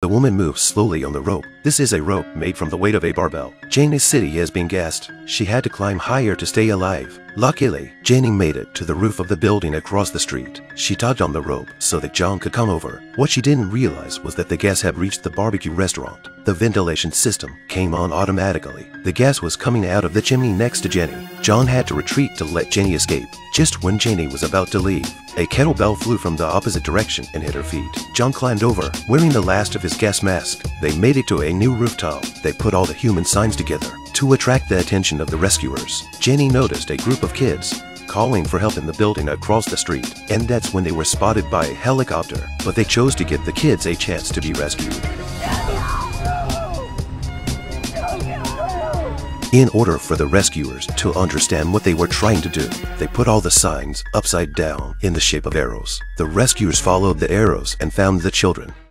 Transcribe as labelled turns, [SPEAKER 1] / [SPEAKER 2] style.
[SPEAKER 1] The woman moves slowly on the rope. This is a rope made from the weight of a barbell. Janie's city has been gassed. She had to climb higher to stay alive. Luckily, Janie made it to the roof of the building across the street. She tugged on the rope so that John could come over. What she didn't realize was that the gas had reached the barbecue restaurant. The ventilation system came on automatically. The gas was coming out of the chimney next to Jenny. John had to retreat to let Jenny escape. Just when Jenny was about to leave, a kettlebell flew from the opposite direction and hit her feet. John climbed over, wearing the last of his gas mask. They made it to a new rooftop. They put all the human signs together to attract the attention of the rescuers. Jenny noticed a group of kids calling for help in the building across the street, and that's when they were spotted by a helicopter. But they chose to give the kids a chance to be rescued. In order for the rescuers to understand what they were trying to do, they put all the signs upside down in the shape of arrows. The rescuers followed the arrows and found the children.